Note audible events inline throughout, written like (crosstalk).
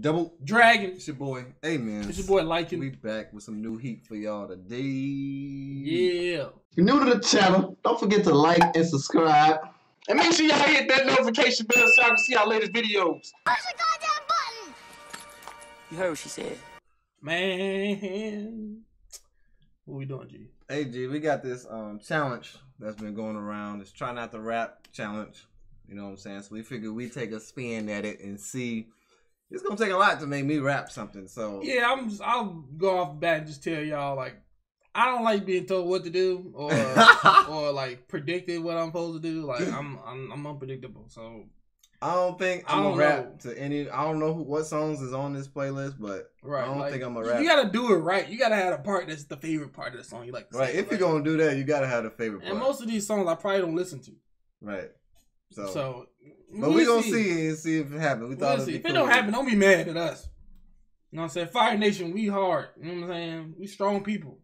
Double Dragon. It's your boy. Hey man. It's your boy Lycan. We back with some new heat for y'all today. Yeah. If you're new to the channel, don't forget to like and subscribe. And make sure y'all hit that notification bell so y'all can see our latest videos. Push the goddamn button! You heard what she said. Man. What we doing, G? Hey G, we got this um challenge that's been going around. It's try not to rap challenge. You know what I'm saying? So we figured we take a spin at it and see. It's gonna take a lot to make me rap something. So Yeah, I'm just, I'll go off the bat and just tell y'all like I don't like being told what to do or (laughs) or like predicted what I'm supposed to do. Like (laughs) I'm I'm, I'm unpredictable. So I don't think I I'm don't gonna rap know. to any. I don't know who, what songs is on this playlist, but right, I don't like, think I'm a rap. You gotta do it right. You gotta have a part that's the favorite part of the song you like. To right. If you're gonna do that, you gotta have a favorite part. and most of these songs I probably don't listen to. right. So, So, but we gonna see it and see if it happens. We thought We'll it'd see. If it don't happen, don't be mad at us. You know what I'm saying? Fire Nation, we hard. You know what I'm saying? We strong people.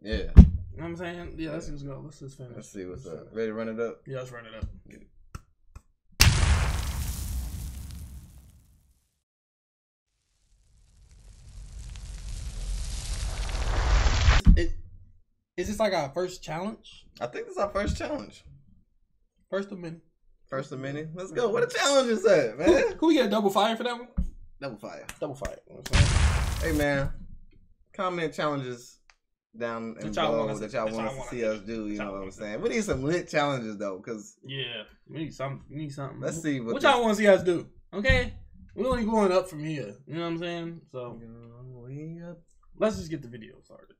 Yeah. You know what I'm saying? Yeah, let's just go. Let's just finish. Let's see what's Let's up. Ready to run it up? Yeah, let's run it up. It, is this like our first challenge? I think this is our first challenge. First of many. First of many. Let's go. What a challenge is that, man? who we get a double fire for that one? Double fire. Double fire. You know what I'm saying? Hey man, comment challenges down in That below that y'all want wanna see see. us do. You know what I'm saying? We need some lit challenges though, cause Yeah, we need something. We need something. Let's see what what y'all want to see us do. Okay, we're only going up from here. You know what I'm saying? So let's just get the video started.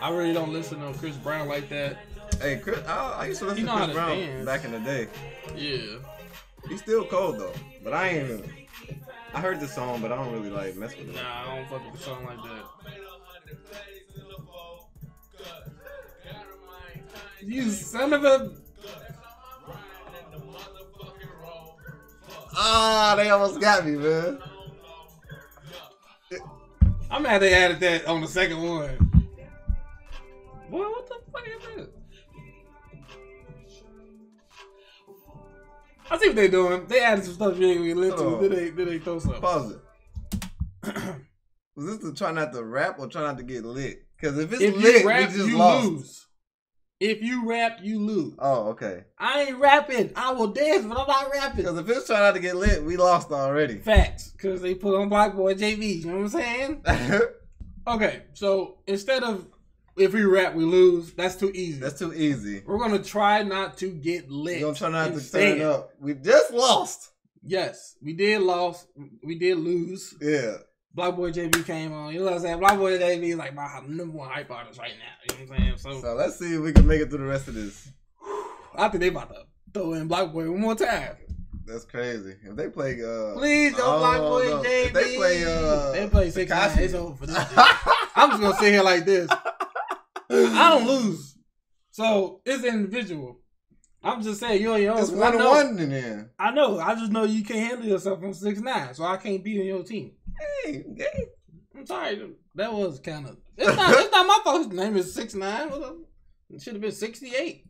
I really don't listen to Chris Brown like that. Hey, Chris, I, I used to listen to Chris Brown dance. back in the day. Yeah, He's still cold though, but I ain't even. I heard the song, but I don't really like mess with it. nah, I don't fuck with a song like that. You son of a. Ah, they almost got me, man. I'm mad they added that on the second one. I see what they're doing. They added some stuff you ain't really listen to. Did they, did they throw something? Pause it. (clears throat) Was this to try not to rap or try not to get lit? Because if it's If lit, you rap, we just you lost. lose. If you rap, you lose. Oh, okay. I ain't rapping. I will dance, but I'm not rapping. Because if it's trying not to get lit, we lost already. Facts. Because they put on BlocBoy JB. You know what I'm saying? (laughs) Okay, so instead of if we rap, we lose, that's too easy. That's too easy. We're gonna try not to get lit. We're gonna try not to turn up. We just lost. Yes, we did lost. We did lose. Yeah. BlocBoy JB came on. You know what I'm saying? BlocBoy JB is like my number one hype artist right now. You know what I'm saying? So, So let's see if we can make it through the rest of this. (sighs) I think they about to throw in BlocBoy one more time. That's crazy. If they play, uh, Please don't oh, BlocBoy no. JB. If they play, uh, they play six nine. It's over for this. shit. I'm just gonna sit here like this. (laughs) I don't lose. So it's individual. I'm just saying you're on your own. It's one I know- one in there. I know. I just know you can't handle yourself on six nine, so I can't be on your team. Hey, hey. I'm sorry. That was kind of. It's not. it's not my fault. His name is six nine. It should have been sixty eight.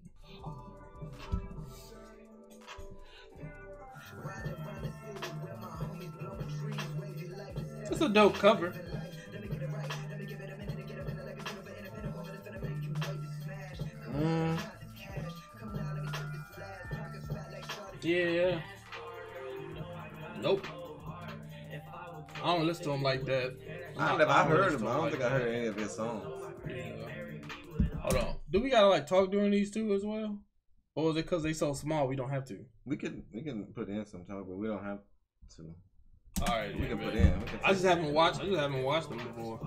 It's a dope cover. Yeah. Nope. I don't listen to him like that. I, never, I heard him. I don't think I heard any of his songs. Hold on. Do we gotta like talk during these two as well, or is it because they so small we don't have to? We can we can put in some talk, but we don't have to. All right, We yeah, can man. put in. Can I just haven't watched. I just haven't watched them before.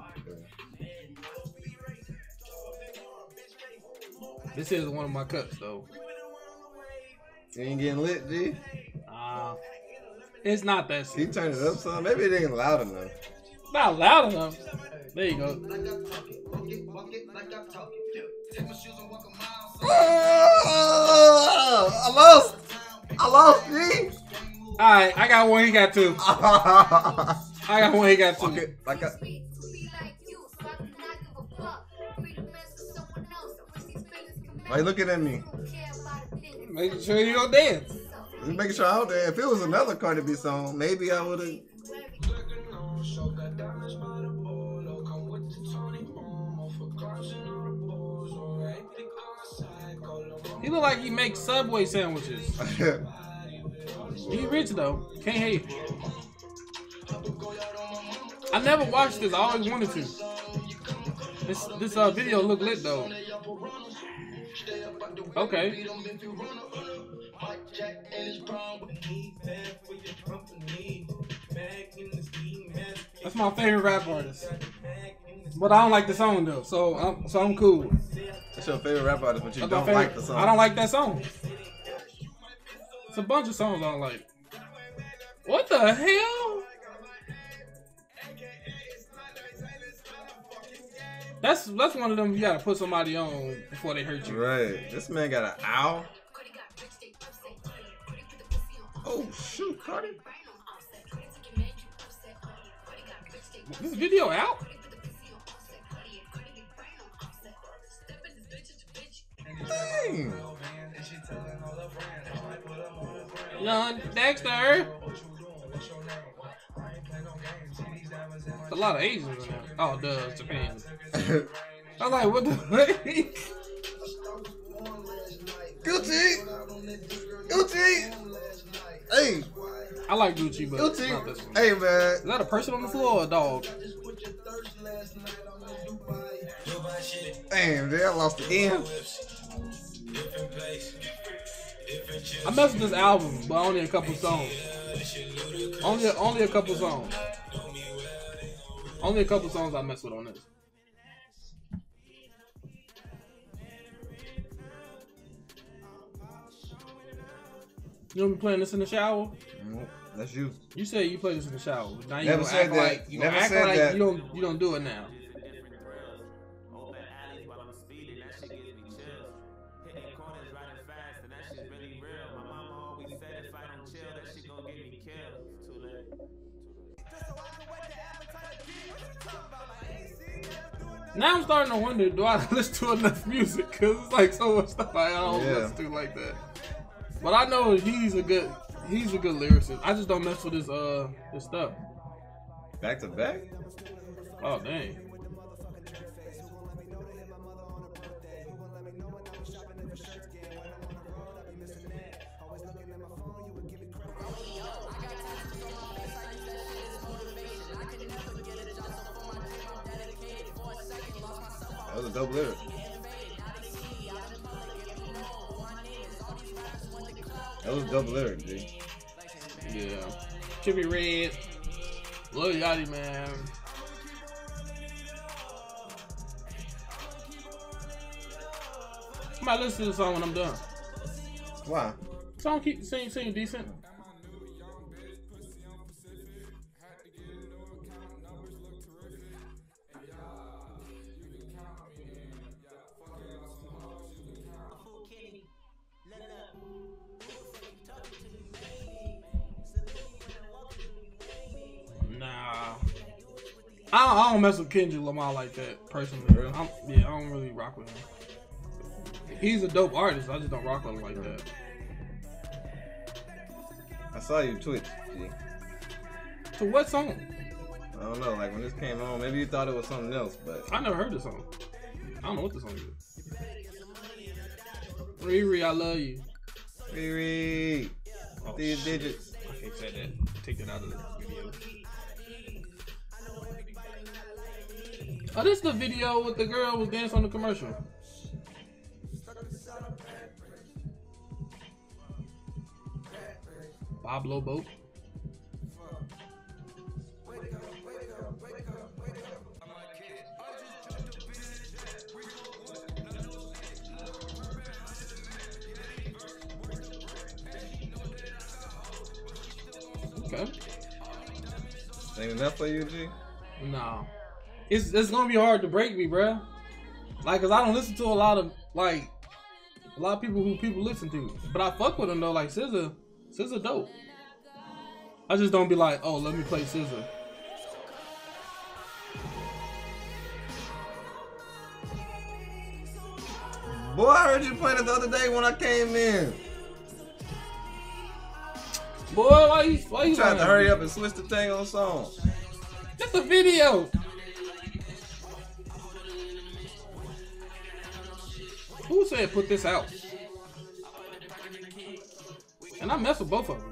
This is one of my cuts though. You ain't getting lit, G. Uh, it's not that. He turned it up some. Maybe it ain't loud enough. Not loud enough. There you go. Oh, I lost. I lost, G. All right, I got one. He got two. (laughs) I got one. He got two. okay, I, Why you looking at me? Making sure you don't dance. Just making sure I don't dance. If it was another Cardi B song, maybe I would have. He look like he makes Subway sandwiches. (laughs) He rich though. Can't hate. I never watched this. I always wanted to. This this uh video look lit though. Okay. That's my favorite rap artist. But I don't like the song though, so I'm so I'm cool. That's your favorite rap artist, but you That's don't favorite- like the song. I don't like that song. It's a bunch of songs I don't like. What the hell? That's that's one of them you gotta put somebody on before they hurt you. Right. This man got an owl. Oh shoot, Cardi. This video out? Dang. Young Dexter. It's A lot of Asians in there. Oh, duh, it's Japan. I was like, what the heck? Gucci. Gucci. Hey, I like Gucci, but not this Gucci. one. Hey Is man. that a person on the floor or a dog? Damn, dude, I lost again. I messed with this album, but only a couple songs. Only only a couple songs. Only a couple songs I messed with on this. You don't be playing this in the shower? Nope, That's you. You said you play this in the shower. Now you Never said act that. like you Never act said like that. you don't you don't do it now. Now I'm starting to wonder, do I (laughs) listen to enough music? Cause it's like so much stuff I don't Yeah. listen to like that. But I know he's a good he's a good lyricist. I just don't mess with his uh his stuff. Back to back. Oh dang. That was a dope lyric. That was lyric, dude. Yeah. Trippie Redd. Lil Yachty, man. I might listen to the song when I'm done. Why? Song keep the sing sing decent. Don't, I don't mess with Kendrick Lamar like that personally. Really? I'm, yeah, I don't really rock with him. He's a dope artist. I just don't rock with him like that. I saw you Twitch, G. So what song? I don't know, like when this came on, maybe you thought it was something else, but I never heard this song. I don't know what the song is. Riri, I love you. Riri, Oh, these shit. digits. I can't say that. Take that out of the video. Oh, this the video with the girl was dancing on the commercial. Pablo Boat. Okay. Ain't enough for you, G? No. It's it's gonna be hard to break me, bruh. Like, cause I don't listen to a lot of like a lot of people who people listen to, but I fuck with them though. Like SZA, SZA dope. I just don't be like, oh, let me play SZA. Boy, I heard you playing it the other day when I came in. Boy, why you why you Trying to hurry up and switch the thing on song. Just a video. Who said put this out? And I mess with both of them.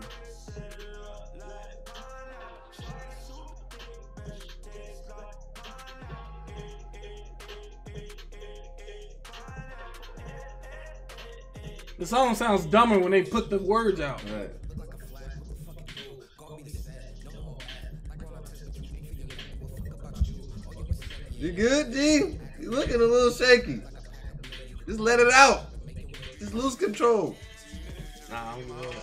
The song sounds dumber when they put the words out. Right. You good, G? You looking a little shaky. Just let it out. Just lose control. Nah, I'm good.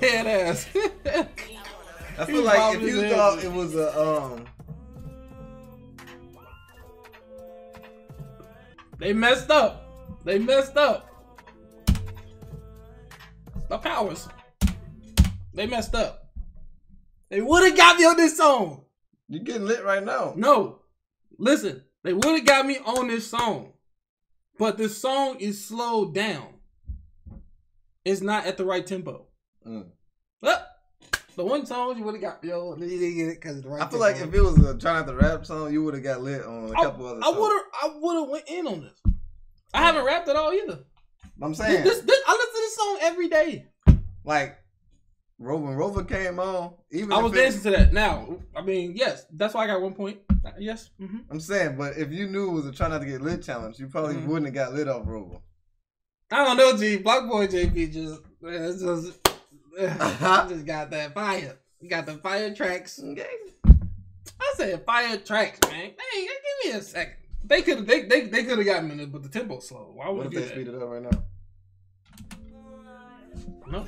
Head ass. (laughs) I feel like if you thought it was a um they messed up. They messed up. The powers. They messed up. They would have got me on this song. You getting lit right now. No. Listen, they would have got me on this song. But this song is slowed down. It's not at the right tempo. Mm. The one song you would have got me on, you didn't get it because right I feel like if it was a try not to rap song, you would have got lit on a I, couple other I would have I would have went in on this. I haven't rapped at all either. I'm saying, this, this- I listen to this song every day. like, Ro- when Rover came on, even I was dancing to that. Now, I mean, yes, that's why I got one point. Yes. hmm I'm saying, but if you knew it was a try not to get lit challenge, you probably Mhm. wouldn't have got lit off Rover. I don't know, G. BlocBoy JB just, it's just, (laughs) just got that fire. You got the fire tracks. Okay. I said fire tracks, man. Hey, give me a second. They could have, they, they, they could have got me in it, but the tempo's slow. Why What would if they do speed it up right now? No.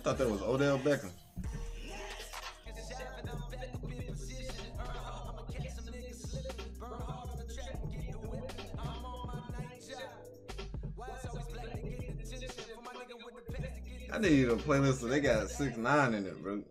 I thought that was Odell Beckham. I need a playlist so they got six nine in it, bro.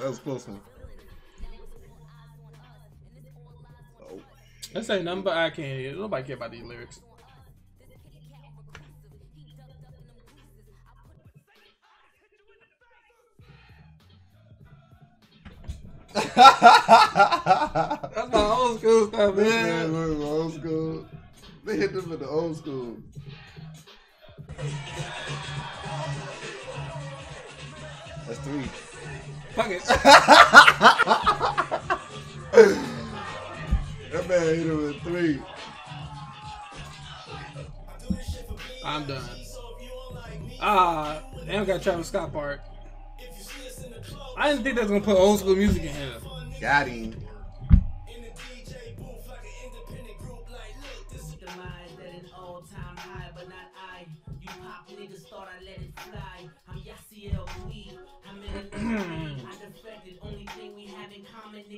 That was a close one. Oh. This ain't nothing but I can't hear. Nobody care about these lyrics. That's my old school stuff, This man man. looks old school. They hit them with the old school. That's three. Fuck it. (laughs) That man hit him with three. I'm done. Ah, they don't got Travis Scott part. I didn't think they was gonna put old school music in here. Got him.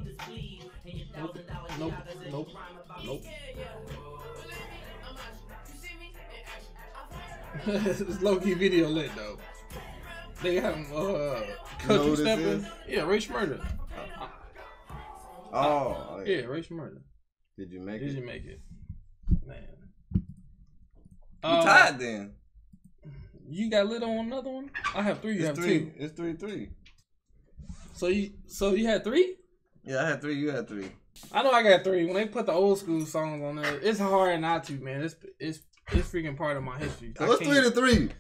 Niggas bleed. And your thousand dollar Nope. joggers and Nope. you rhyme about Nope. me. (laughs) this low key video lit though. They have uh country who this stepping. is? Yeah, Ray Schmurder. Oh, Yeah, Ray Schmurder. Did you make Did it? Did you make it, man? You Uh, tied then. You got lit on another one. I have three. You It's have three. two. It's three three. So you so you had three. Yeah, I had three. You had three. I know I got three. When they put the old school songs on there, it's hard not to, man. It's it's it's freaking part of my history. So it's three to three.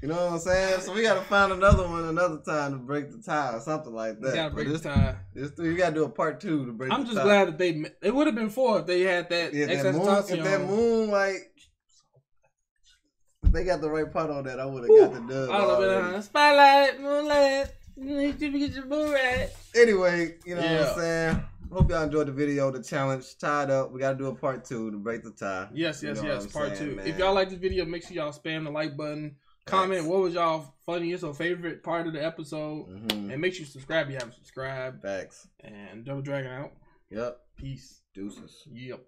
You know what I'm saying? So we gotta find another one another time to break the tie or something like You that. gotta But break it's, the tie. it's three. You gotta do a part two to break. I'm the just tie. glad that they. It would have been four if they had that Yeah, that moon, if that moon like, if they got the right part on that, I would have got the dub. I been already. spotlight, moonlight. You need to get your moon right. Anyway, you know what I'm saying. Hope y'all enjoyed the video, the challenge. Tied up. We gotta do a part two to break the tie. Yes, You yes, know yes. Part saying, two. man. If y'all like this video, make sure y'all spam the like button, Comment Facts. what was y'all funniest or favorite part of the episode. Mm-hmm. And make sure you subscribe if you haven't subscribed. Facts. And Double Dragon out. Yep. Peace. Deuces. Yep.